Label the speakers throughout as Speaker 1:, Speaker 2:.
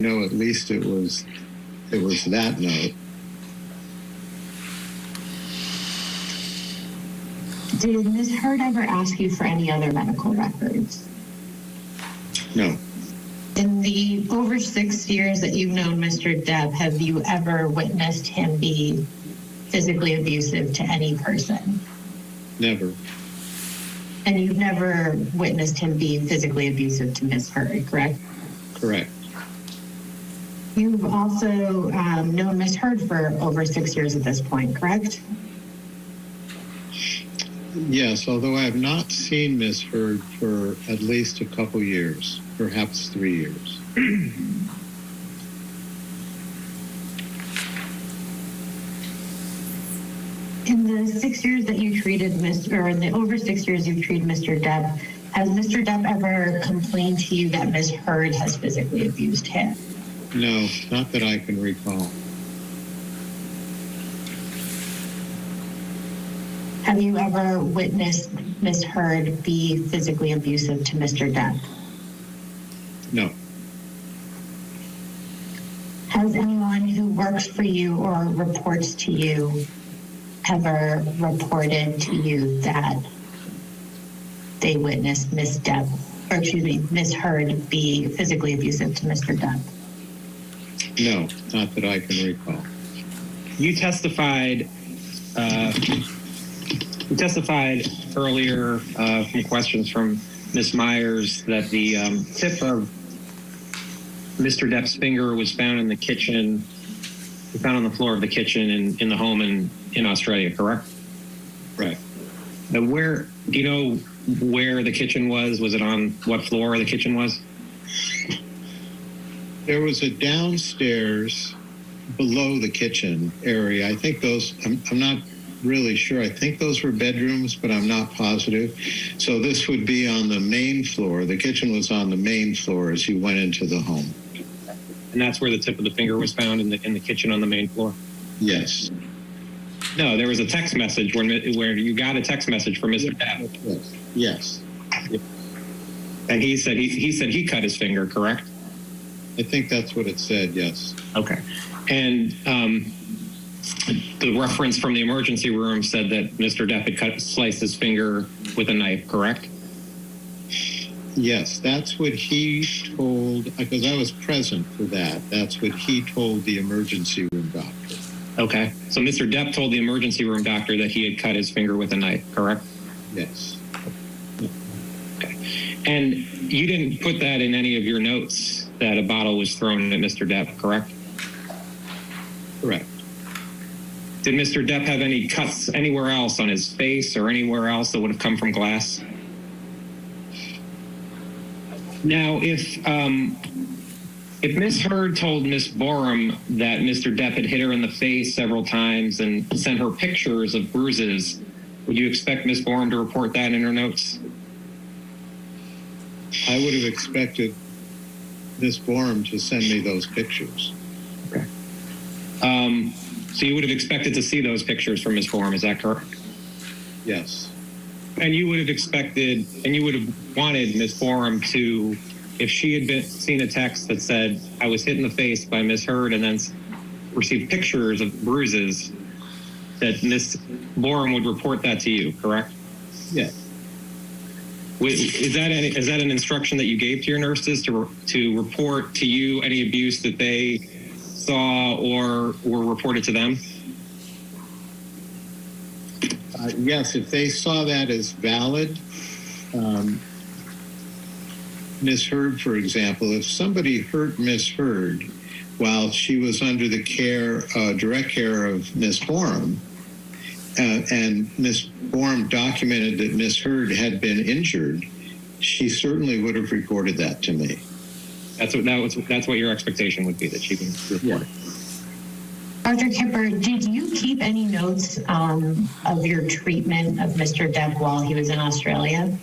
Speaker 1: know at least it was it was that note.
Speaker 2: Did Ms. Heard ever ask you for any other medical records?
Speaker 1: No,
Speaker 2: In the over six years that you've known Mr. Depp, have you ever witnessed him be physically abusive to any person?
Speaker 1: never.
Speaker 2: And you've never witnessed him being physically abusive to Ms. Heard, correct?
Speaker 1: Correct.
Speaker 2: You've also um, known Ms. Heard for over six years at this point, correct?
Speaker 1: Yes, although I have not seen Miss Heard for at least a couple years, perhaps three years.
Speaker 2: In the six years that you treated Mr. or in the over six years you've treated Mr. Depp, has Mr. Depp ever complained to you that Ms. Heard has physically abused him?
Speaker 1: No, not that I can recall.
Speaker 2: Have you ever witnessed Ms. Heard be physically abusive to Mr. Depp?
Speaker 1: No,
Speaker 2: Has anyone who works for you or reports to you ever reported to you that they witnessed Ms. Depp, or excuse me, Ms. Heard be physically abusive to Mr. Depp?
Speaker 1: No, not that I can recall.
Speaker 3: You testified. Uh, you testified earlier uh, from questions from Ms. Myers that the um, tip of Mr. Depp's finger was found in the kitchen, found on the floor of the kitchen in, in the home in, in Australia, correct?
Speaker 1: Right.
Speaker 3: Now, where do you know where the kitchen was? Was it on what floor the kitchen was?
Speaker 1: There was a downstairs below the kitchen area. I think those, I'm, I'm not really sure. I think those were bedrooms, but I'm not positive. So this would be on the main floor. The kitchen was on the main floor as you went into the home.
Speaker 3: And that's where the tip of the finger was found in the in the kitchen on the main floor.
Speaker 1: Yes.
Speaker 3: No, there was a text message where where you got a text message from Mr. Depp,
Speaker 1: Yes. Yes.
Speaker 3: and he said he, he said he cut his finger, correct?
Speaker 1: I think that's what it said. Yes.
Speaker 3: Okay. And um, the reference from the emergency room said that Mr. Depp had cut sliced his finger with a knife, correct?
Speaker 1: Yes, that's what he told, because I was present for that. That's what he told the emergency room doctor.
Speaker 3: Okay. So Mr. Depp told the emergency room doctor that he had cut his finger with a knife, correct?
Speaker 1: Yes. Okay.
Speaker 3: And you didn't put that in any of your notes that a bottle was thrown at Mr. Depp, correct?
Speaker 1: Correct.
Speaker 3: Did Mr. Depp have any cuts anywhere else on his face or anywhere else that would have come from glass? Now, if um, if Miss Heard told Miss Borum that Mr. Depp had hit her in the face several times and sent her pictures of bruises, would you expect Miss Borum to report that in her notes?
Speaker 1: I would have expected Miss Borum to send me those pictures.
Speaker 3: Um, so you would have expected to see those pictures from Miss Borum, is that correct?
Speaker 1: Yes.
Speaker 3: And you would have expected, and you would have wanted Miss Borum to, if she had been seen a text that said, "I was hit in the face by Miss Heard," and then received pictures of bruises, that Miss Borum would report that to you, correct?
Speaker 1: Yes.
Speaker 3: Is that any, is that an instruction that you gave to your nurses to re- to report to you any abuse that they saw or were reported to them?
Speaker 1: Uh, yes, if they saw that as valid, um, Miss Heard, for example, if somebody hurt Miss Heard while she was under the care, uh, direct care of Miss Borum, uh, and Miss Borum documented that Miss Heard had been injured, she certainly would have reported that to me.
Speaker 3: That's what that was. That's what your expectation would be that she can report. it.
Speaker 2: Dr. Kipper, did you keep any notes um, of your treatment of Mr. Depp while he was in Australia?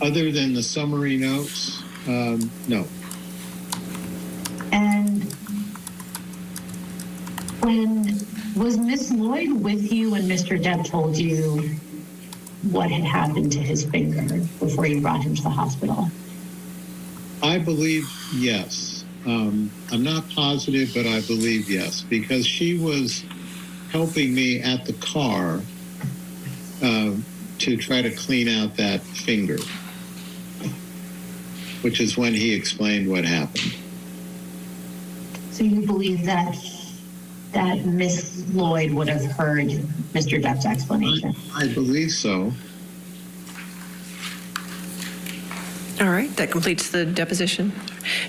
Speaker 1: Other than the summary notes, um, no.
Speaker 2: And when was Miss Lloyd with you when Mr. Depp told you what had happened to his finger before you brought him to the hospital?
Speaker 1: I believe yes. Um, I'm not positive, but I believe yes because she was helping me at the car uh, to try to clean out that finger, which is when he explained what happened.
Speaker 2: So you believe that that Miss Lloyd would have heard Mr. Depp's explanation?
Speaker 1: I believe so.
Speaker 4: All right, that completes the deposition.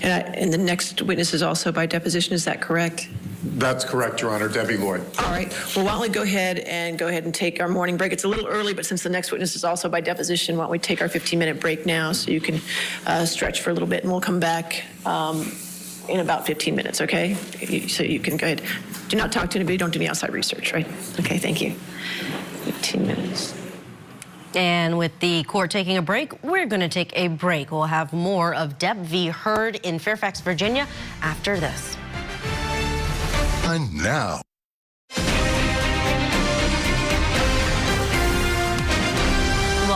Speaker 4: And, I, and the next witness is also by deposition, is that correct?
Speaker 5: That's correct, Your Honor. Debbie Lloyd.
Speaker 4: All right, well, why don't we go ahead and go ahead and take our morning break? It's a little early, but since the next witness is also by deposition, why don't we take our 15-minute break now so you can uh, stretch for a little bit, and we'll come back um, in about 15 minutes, okay? So you can go ahead. Do not talk to anybody, don't do any outside research, right? Okay, thank you. 15 minutes.
Speaker 6: And with the court taking a break, we're going to take a break. We'll have more of Depp v. Heard in Fairfax, Virginia after this.
Speaker 7: And now,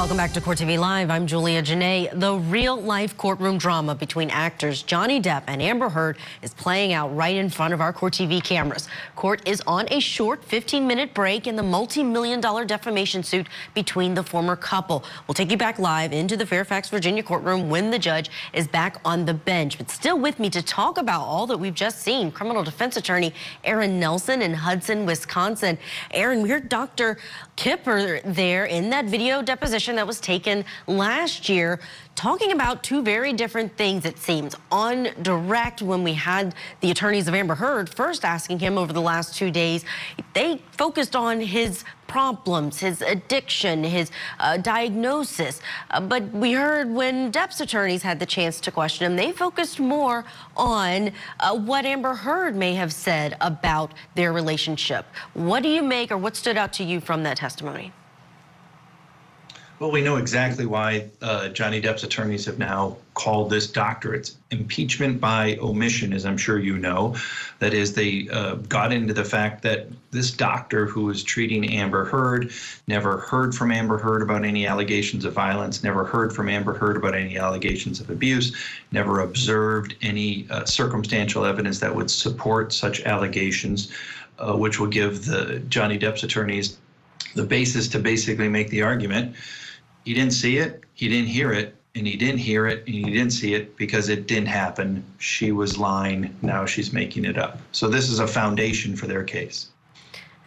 Speaker 6: Welcome back to Court TV Live. I'm Julia Jenaé. The real life courtroom drama between actors Johnny Depp and Amber Heard is playing out right in front of our Court TV cameras. Court is on a short 15 minute break in the multi million dollar defamation suit between the former couple. We'll take you back live into the Fairfax, Virginia courtroom when the judge is back on the bench. But still with me to talk about all that we've just seen, criminal defense attorney Aaron Nelson in Hudson, Wisconsin. Aaron, we heard Dr. Kipper there in that video deposition that was taken last year talking about two very different things, it seems. On direct, when we had the attorneys of Amber Heard first asking him over the last two days, they focused on his problems, his addiction, his uh, diagnosis. Uh, but we heard when Depp's attorneys had the chance to question him, they focused more on uh, what Amber Heard may have said about their relationship. What do you make or what stood out to you from that testimony?
Speaker 8: Well, we know exactly why uh, Johnny Depp's attorneys have now called this doctor. It's impeachment by omission, as I'm sure you know. That is, they uh, got into the fact that this doctor who was treating Amber Heard never heard from Amber Heard about any allegations of violence, never heard from Amber Heard about any allegations of abuse, never observed any uh, circumstantial evidence that would support such allegations, uh, which will give the Johnny Depp's attorneys the basis to basically make the argument he didn't see it, he didn't hear it, and he didn't hear it, and he didn't see it because it didn't happen. She was lying. Now she's making it up. So this is a foundation for their case.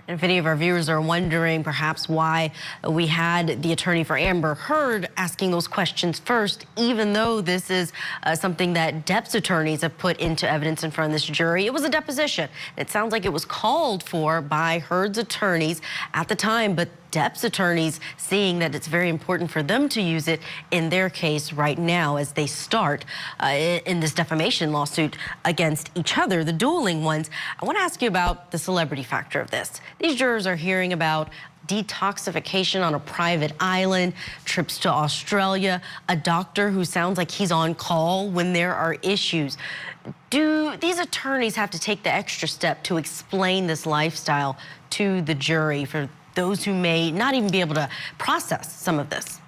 Speaker 6: And if any of our viewers are wondering perhaps why we had the attorney for Amber Heard asking those questions first, even though this is uh, something that Depp's attorneys have put into evidence in front of this jury, it was a deposition. It sounds like it was called for by Heard's attorneys at the time, but Depp's attorneys seeing that it's very important for them to use it in their case right now as they start uh, in this defamation lawsuit against each other, the dueling ones. I want to ask you about the celebrity factor of this. These jurors are hearing about detoxification on a private island, trips to Australia, a doctor who sounds like he's on call when there are issues. Do these attorneys have to take the extra step to explain this lifestyle to the jury for those who may not even be able to process some of this?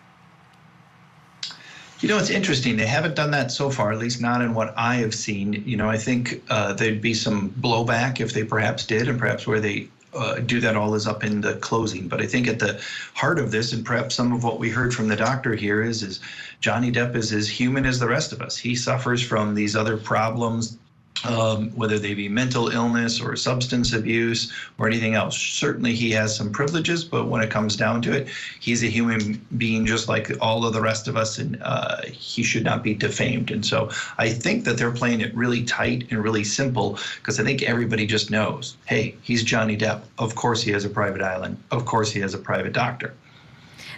Speaker 8: You know, it's interesting. They haven't done that so far, at least not in what I have seen. You know, I think uh, there'd be some blowback if they perhaps did, and perhaps where they uh, do that all is up in the closing. But I think at the heart of this, and perhaps some of what we heard from the doctor here is, is Johnny Depp is as human as the rest of us. He suffers from these other problems um, whether they be mental illness or substance abuse or anything else. Certainly, he has some privileges, but when it comes down to it, he's a human being just like all of the rest of us, and uh, he should not be defamed. And so, I think that they're playing it really tight and really simple because I think everybody just knows hey, he's Johnny Depp. Of course, he has a private island. Of course, he has a private doctor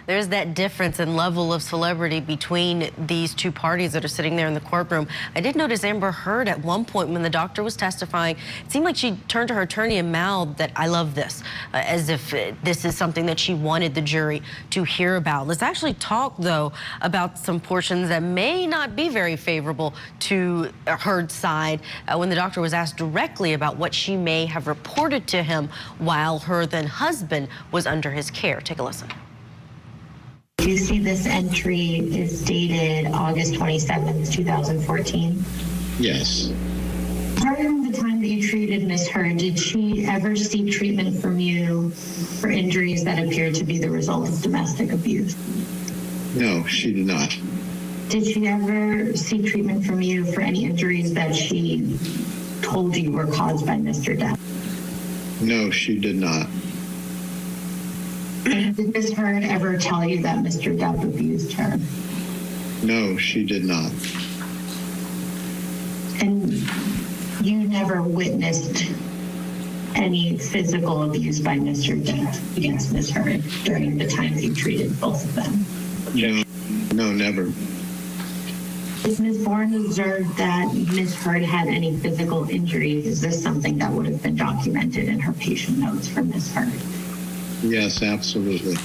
Speaker 6: there's that difference in level of celebrity between these two parties that are sitting there in the courtroom. I did notice Amber Heard at one point when the doctor was testifying, it seemed like she turned to her attorney and mouthed that I love this, uh, as if uh, this is something that she wanted the jury to hear about. Let's actually talk, though, about some portions that may not be very favorable to Heard's side uh, when the doctor was asked directly about what she may have reported to him while her then husband was under his care. Take a listen.
Speaker 2: Do you see this entry is dated August 27th, 2014?
Speaker 1: Yes.
Speaker 2: During the time that you treated Miss Heard, did she ever seek treatment from you for injuries that appeared to be the result of domestic abuse?
Speaker 1: No, she did not.
Speaker 2: Did she ever seek treatment from you for any injuries that she told you were caused by Mr. Depp?
Speaker 1: No, she did not.
Speaker 2: Did Miss Heard ever tell you that Mr. Depp abused her?
Speaker 1: No, she did not.
Speaker 2: And you never witnessed any physical abuse by Mr. Depp against Miss Heard during the time you treated both of them?
Speaker 1: No, no, never.
Speaker 2: If Ms. Borum observed that Ms. Heard had any physical injuries, is this something that would have been documented in her patient notes for Ms. Heard?
Speaker 1: Yes, absolutely.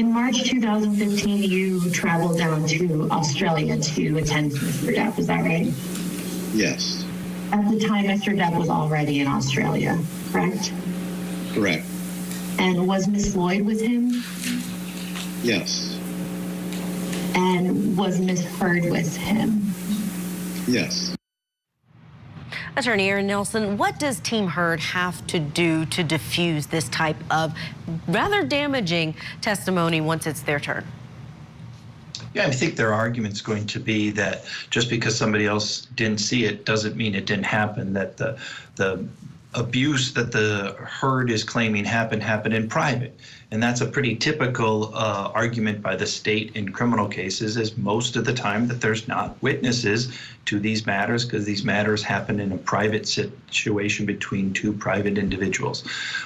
Speaker 2: In March 2015, you traveled down to Australia to attend Mr. Depp, is that right?
Speaker 1: Yes,
Speaker 2: At the time, Mr. Depp was already in Australia, correct?
Speaker 1: correct.
Speaker 2: And was Miss Lloyd with him?
Speaker 1: Yes,
Speaker 2: And was Miss Heard with him?
Speaker 1: yes.
Speaker 6: Attorney Aaron Nelson, what does Team Heard have to do to diffuse this type of rather damaging testimony once it's their turn?
Speaker 8: Yeah, I think their argument's going to be that just because somebody else didn't see it doesn't mean it didn't happen. That the the abuse that the Heard is claiming happened happened in private, and that's a pretty typical uh, argument by the state in criminal cases. Is most of the time that there's not witnesses to these matters because these matters happen in a private situation between two private individuals.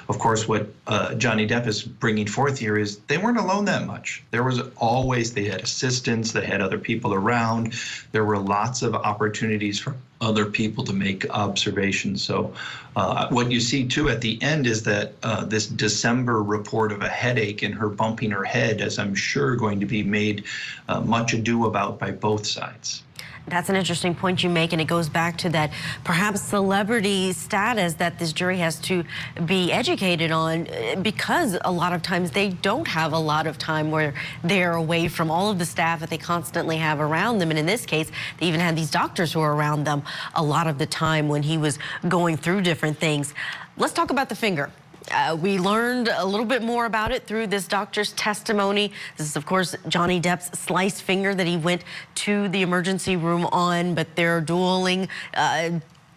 Speaker 8: Of course, what uh, Johnny Depp is bringing forth here is they weren't alone that much. There was always, they had assistants, they had other people around. There were lots of opportunities for other people to make observations. So, uh, what you see too at the end is that uh, this December report of a headache and her bumping her head, as I'm sure going to be made uh, much ado about by both sides.
Speaker 6: That's an interesting point you make, and it goes back to that perhaps celebrity status that this jury has to be educated on uh, because a lot of times they don't have a lot of time where they're away from all of the staff that they constantly have around them. And in this case, they even had these doctors who were around them a lot of the time when he was going through different things. Let's talk about the finger. Uh, we learned a little bit more about it through this doctor's testimony. This is, of course, Johnny Depp's sliced finger that he went to the emergency room on, but there are dueling uh,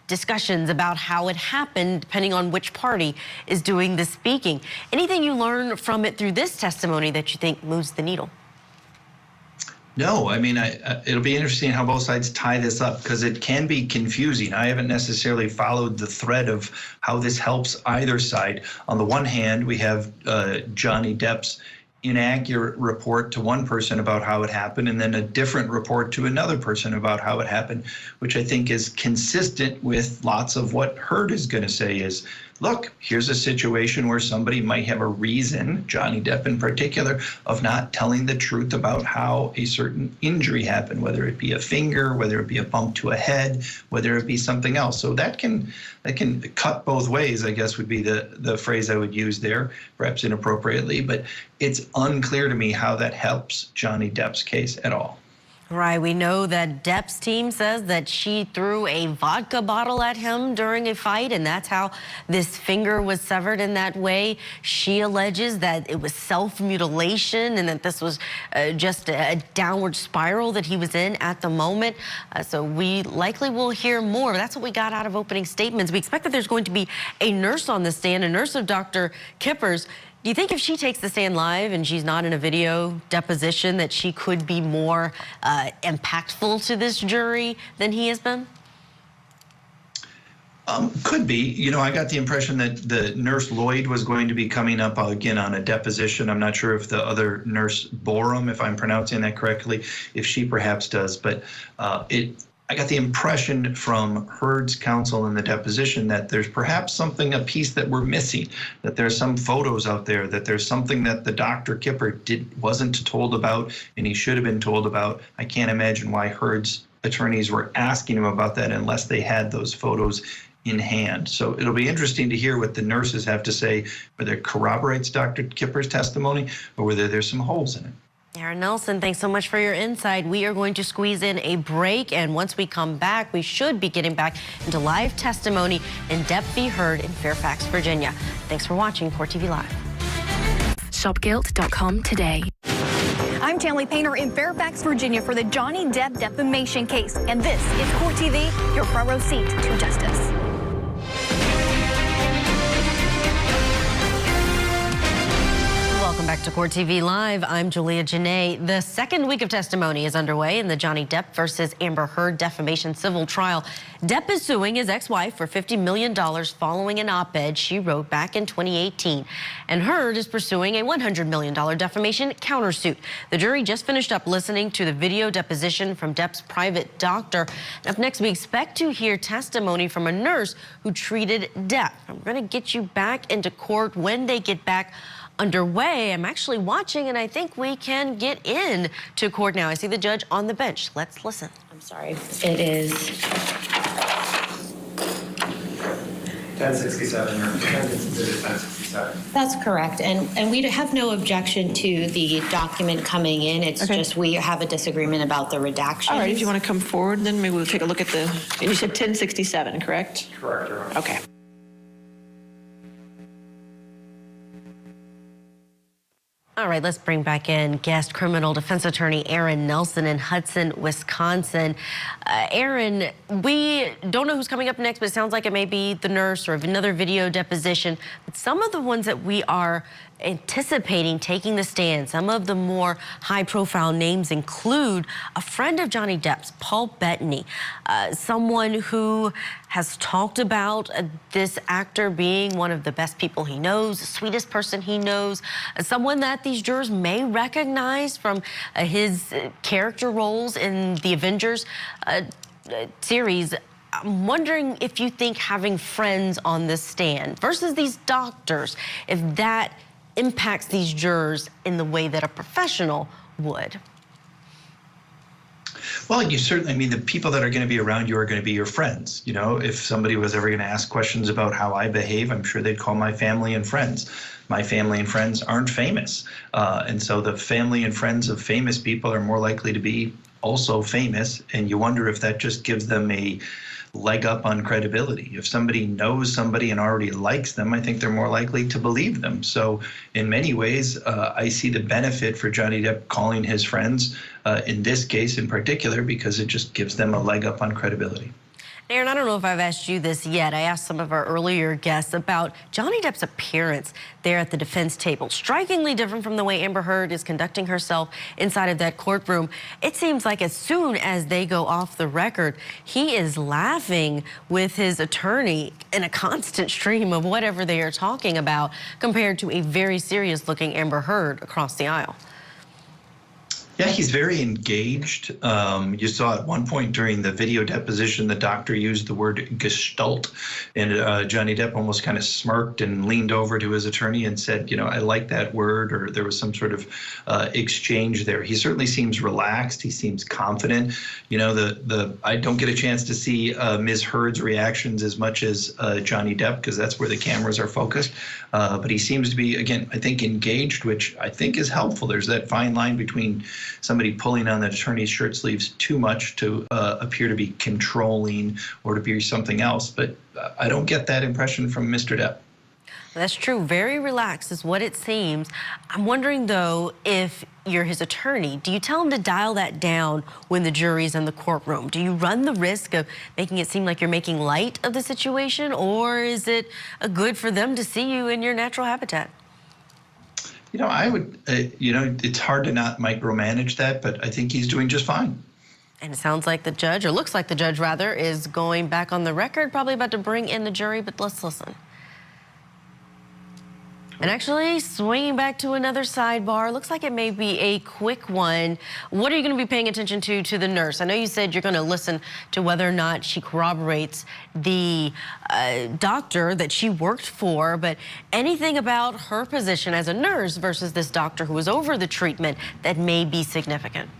Speaker 6: discussions about how it happened, depending on which party is doing the speaking. Anything you learn from it through this testimony that you think moves the needle?
Speaker 8: No, I mean, I, uh, it'll be interesting how both sides tie this up because it can be confusing. I haven't necessarily followed the thread of how this helps either side. On the one hand, we have uh, Johnny Depp's inaccurate report to one person about how it happened and then a different report to another person about how it happened, which I think is consistent with lots of what Heard is going to say is, look, here's a situation where somebody might have a reason, Johnny Depp in particular, of not telling the truth about how a certain injury happened, whether it be a finger, whether it be a bump to a head, whether it be something else. So that can that can cut both ways, I guess would be the, the phrase I would use there, perhaps inappropriately, but it's unclear to me how that helps Johnny Depp's case at all.
Speaker 6: Right. We know that Depp's team says that she threw a vodka bottle at him during a fight, and that's how this finger was severed in that way. She alleges that it was self mutilation and that this was uh, just a, a, downward spiral that he was in at the moment. Uh, so we likely will hear more. That's what we got out of opening statements. We expect that there's going to be a nurse on the stand, a nurse of Dr. Kippers. Do you think if she takes the stand live and she's not in a video deposition that she could be more uh, impactful to this jury than he has been?
Speaker 8: Um, could be. You know, I got the impression that the nurse Lloyd was going to be coming up again on a deposition. I'm not sure if the other nurse Borum, if I'm pronouncing that correctly, if she perhaps does, but uh, it I got the impression from Heard's counsel in the deposition that there's perhaps something, a piece that we're missing, that there's some photos out there, that there's something that the Dr. Kipper did wasn't told about and he should have been told about. I can't imagine why Heard's attorneys were asking him about that unless they had those photos in hand. So it'll be interesting to hear what the nurses have to say, whether it corroborates Dr. Kipper's testimony or whether there's some holes in it.
Speaker 6: Aaron Nelson, thanks so much for your insight. We are going to squeeze in a break, and once we come back, we should be getting back into live testimony in Depp v. Heard in Fairfax, Virginia. Thanks for watching Court TV Live.
Speaker 9: Shopguilt.com today. I'm Tammy Painter in Fairfax, Virginia for the Johnny Depp defamation case. And this is Court TV, your front row seat to justice.
Speaker 6: Back to Court TV Live. I'm Julia Jenaé. The second week of testimony is underway in the Johnny Depp versus Amber Heard defamation civil trial. Depp is suing his ex-wife for $50 million following an op-ed she wrote back in 2018. And Heard is pursuing a $100 million defamation countersuit. The jury just finished up listening to the video deposition from Depp's private doctor. Up next, we expect to hear testimony from a nurse who treated Depp. I'm going to get you back into court when they get back underway. I'm actually watching, and I think we can get in to court now. I see the judge on the bench. Let's listen.
Speaker 2: I'm sorry. It is
Speaker 10: 1067 or 1067.
Speaker 2: That's correct, and, and we have no objection to the document coming in. It's
Speaker 4: Okay.
Speaker 2: just we have a disagreement about the redaction.
Speaker 4: All right, if you want to come forward, then maybe we'll take a look at the, and you said 1067, correct?
Speaker 10: Correct, Your Honor.
Speaker 4: Okay.
Speaker 6: All right, let's bring back in guest criminal defense attorney Aaron Nelson in Hudson, Wisconsin. Uh, Aaron, we don't know who's coming up next, but it sounds like it may be the nurse or another video deposition. But some of the ones that we are anticipating taking the stand, some of the more high profile names include a friend of Johnny Depp's, Paul Bettany, uh, someone who has talked about uh, this actor being one of the best people he knows, the sweetest person he knows, uh, someone that these jurors may recognize from uh, his uh, character roles in the Avengers uh, series. I'm wondering if you think having friends on the stand versus these doctors, if that impacts these jurors in the way that a professional would.
Speaker 8: Well, you certainly, I mean, the people that are going to be around you are going to be your friends. You know, if somebody was ever going to ask questions about how I behave, I'm sure they'd call my family and friends. My family and friends aren't famous. Uh, and so the family and friends of famous people are more likely to be also famous. And you wonder if that just gives them a leg up on credibility. If somebody knows somebody and already likes them, I think they're more likely to believe them. So, in many ways, uh, I see the benefit for Johnny Depp calling his friends uh, in this case in particular because it just gives them a leg up on credibility.
Speaker 6: Aaron, I don't know if I've asked you this yet. I asked some of our earlier guests about Johnny Depp's appearance there at the defense table. Strikingly different from the way Amber Heard is conducting herself inside of that courtroom. It seems like as soon as they go off the record, he is laughing with his attorney in a constant stream of whatever they are talking about compared to a very serious looking Amber Heard across the aisle.
Speaker 8: Yeah, he's very engaged. Um, you saw at one point during the video deposition, the doctor used the word gestalt, and uh, Johnny Depp almost kind of smirked and leaned over to his attorney and said, "You know, I like that word," or there was some sort of uh, exchange there. He certainly seems relaxed. He seems confident. You know, the the I don't get a chance to see uh, Ms. Heard's reactions as much as uh, Johnny Depp because that's where the cameras are focused. Uh, but he seems to be, again, I think engaged, which I think is helpful. There's that fine line between somebody pulling on the attorney's shirt sleeves too much to uh, appear to be controlling or to be something else. But I don't get that impression from Mr. Depp.
Speaker 6: That's true. Very relaxed is what it seems. I'm wondering, though, if you're his attorney, do you tell him to dial that down when the jury's in the courtroom? Do you run the risk of making it seem like you're making light of the situation, or is it good for them to see you in your natural habitat?
Speaker 8: You know, I would, uh, you know, it's hard to not micromanage that, but I think he's doing just fine.
Speaker 6: And it sounds like the judge, or looks like the judge rather, is going back on the record, probably about to bring in the jury, but let's listen. And actually, swinging back to another sidebar, looks like it may be a quick one. What are you going to be paying attention to to the nurse? I know you said you're going to listen to whether or not she corroborates the uh, doctor that she worked for, but anything about her position as a nurse versus this doctor who was over the treatment that may be significant?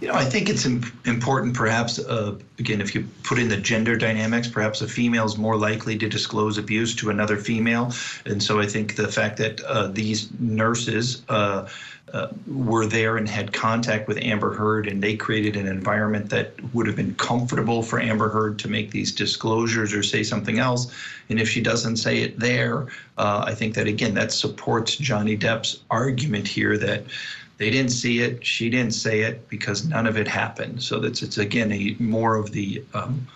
Speaker 8: You know, I think it's im- important, perhaps, uh, again, if you put in the gender dynamics, perhaps a female is more likely to disclose abuse to another female. And so I think the fact that uh, these nurses, uh, uh, were there and had contact with Amber Heard, and they created an environment that would have been comfortable for Amber Heard to make these disclosures or say something else. And if she doesn't say it there, uh, I think that again that supports Johnny Depp's argument here that they didn't see it, she didn't say it because none of it happened. So that's it's again a more of the um,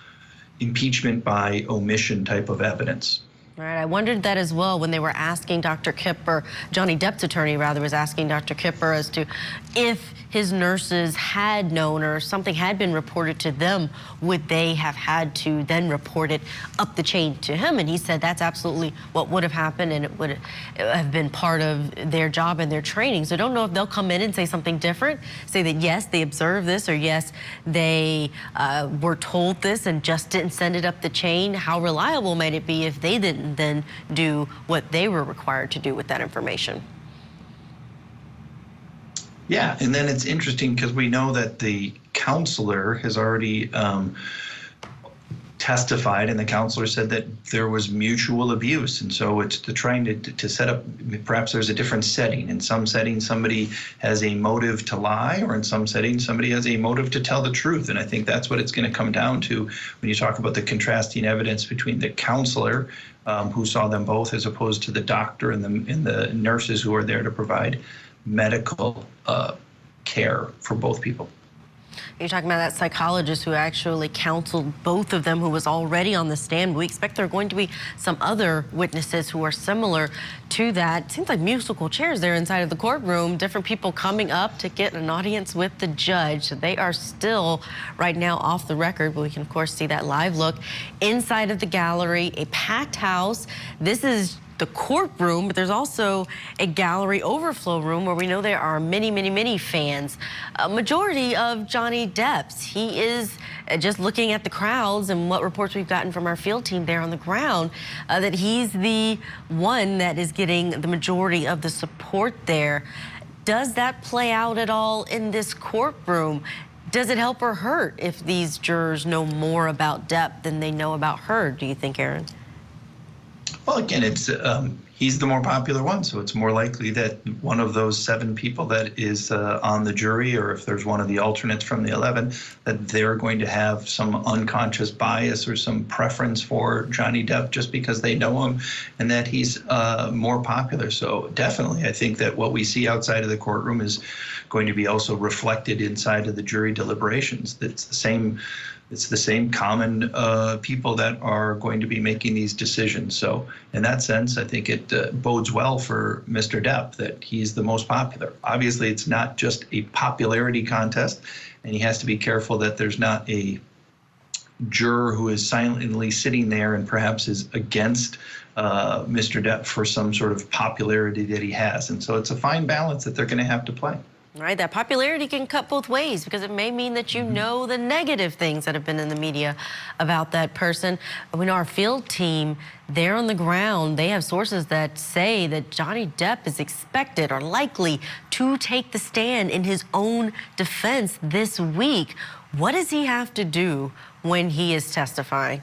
Speaker 8: impeachment by omission type of evidence.
Speaker 6: Right, I wondered that as well when they were asking Dr. Kipper, Johnny Depp's attorney rather, was asking Dr. Kipper as to if his nurses had known or something had been reported to them, would they have had to then report it up the chain to him? And he said that's absolutely what would have happened and it would have been part of their job and their training. So I don't know if they'll come in and say something different, say that yes, they observed this or yes, they uh, were told this and just didn't send it up the chain. How reliable might it be if they didn't then do what they were required to do with that information?
Speaker 8: Yeah, and then it's interesting because we know that the counselor has already um, testified, and the counselor said that there was mutual abuse, and so it's the trying to to set up. Perhaps there's a different setting. In some settings, somebody has a motive to lie, or in some settings, somebody has a motive to tell the truth. And I think that's what it's going to come down to when you talk about the contrasting evidence between the counselor. Um, who saw them both, as opposed to the doctor and the and the nurses who are there to provide medical uh, care for both people.
Speaker 6: You're talking about that psychologist who actually counseled both of them who was already on the stand. We expect there are going to be some other witnesses who are similar to that. Seems like musical chairs there inside of the courtroom, different people coming up to get an audience with the judge. They are still right now off the record, but we can of course see that live look inside of the gallery, a packed house. This is the courtroom, but there's also a gallery overflow room where we know there are many, many, many fans. A majority of Johnny Depp's. He is uh, just looking at the crowds and what reports we've gotten from our field team there on the ground, uh, that he's the one that is getting the majority of the support there. Does that play out at all in this courtroom? Does it help or hurt if these jurors know more about Depp than they know about her, do you think, Aaron?
Speaker 8: Well, again, it's um, he's the more popular one, so it's more likely that one of those seven people that is uh, on the jury, or if there's one of the alternates from the 11, that they're going to have some unconscious bias or some preference for Johnny Depp just because they know him and that he's uh, more popular. So definitely, I think that what we see outside of the courtroom is going to be also reflected inside of the jury deliberations. It's the same it's the same common uh, people that are going to be making these decisions. So, in that sense, I think it uh, bodes well for Mr. Depp that he's the most popular. Obviously, it's not just a popularity contest, and he has to be careful that there's not a juror who is silently sitting there and perhaps is against uh, Mr. Depp for some sort of popularity that he has. And so, it's a fine balance that they're going to have to play.
Speaker 6: Right, that popularity can cut both ways because it may mean that you mm-hmm. know the negative things that have been in the media about that person. We know our field team, they're on the ground. They have sources that say that Johnny Depp is expected or likely to take the stand in his own defense this week. What does he have to do when he is testifying?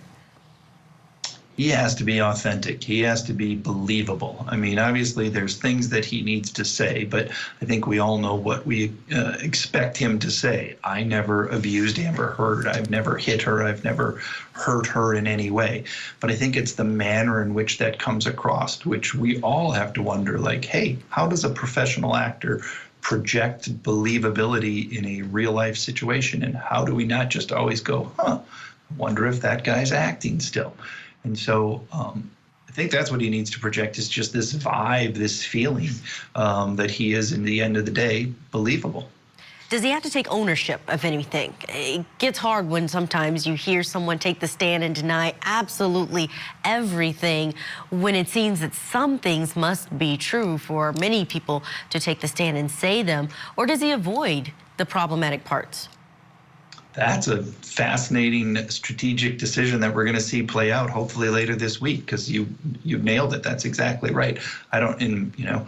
Speaker 8: He has to be authentic. He has to be believable. I mean, obviously, there's things that he needs to say, but I think we all know what we uh, expect him to say. I never abused Amber Heard. I've never hit her. I've never hurt her in any way. But I think it's the manner in which that comes across, which we all have to wonder like, hey, how does a professional actor project believability in a real life situation? And how do we not just always go, huh, wonder if that guy's acting still? And so um, I think that's what he needs to project is just this vibe, this feeling um, that he is, in the end of the day, believable.
Speaker 6: Does he have to take ownership of anything? It gets hard when sometimes you hear someone take the stand and deny absolutely everything when it seems that some things must be true for many people to take the stand and say them. Or does he avoid the problematic parts?
Speaker 8: That's a fascinating strategic decision that we're going to see play out hopefully later this week because you you nailed it. That's exactly right. I don't in you know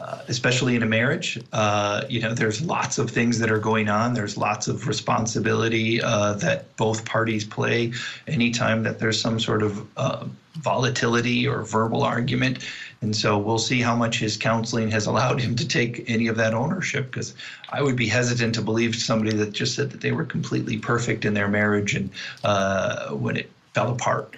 Speaker 8: uh, especially in a marriage. Uh, you know, there's lots of things that are going on. There's lots of responsibility uh, that both parties play anytime that there's some sort of uh, volatility or verbal argument. And so we'll see how much his counseling has allowed him to take any of that ownership because I would be hesitant to believe somebody that just said that they were completely perfect in their marriage and uh, when it fell apart.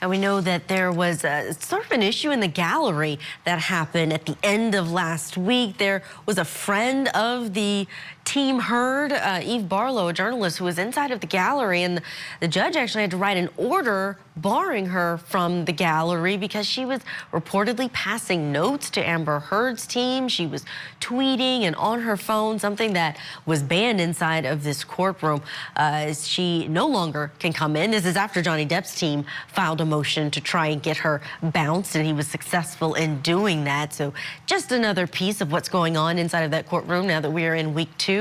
Speaker 6: And we know that there was a, sort of an issue in the gallery that happened at the end of last week. There was a friend of the team Heard, uh, Eve Barlow, a journalist who was inside of the gallery, and the judge actually had to write an order barring her from the gallery because she was reportedly passing notes to Amber Heard's team. She was tweeting and on her phone, something that was banned inside of this courtroom. Uh, she no longer can come in. This is after Johnny Depp's team filed a motion to try and get her bounced, and he was successful in doing that. So just another piece of what's going on inside of that courtroom now that we are in week two.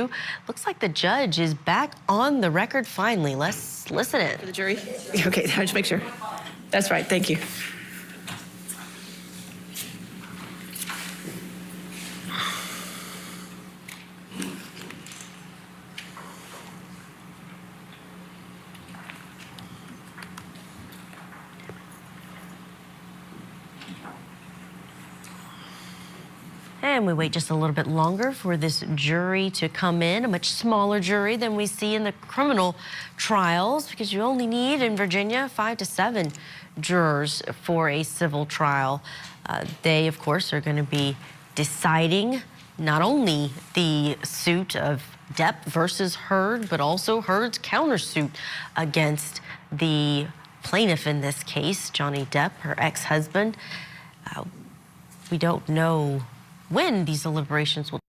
Speaker 6: Looks like the judge is back on the record finally. Let's listen in.
Speaker 4: For the jury? Okay, just make sure. That's right, thank you.
Speaker 6: We wait just a little bit longer for this jury to come in, a much smaller jury than we see in the criminal trials, because you only need in Virginia five to seven jurors for a civil trial. Uh, they, of course, are going to be deciding not only the suit of Depp versus Heard, but also Heard's countersuit against the plaintiff in this case, Johnny Depp, her ex-husband. Uh, we don't know when these deliberations will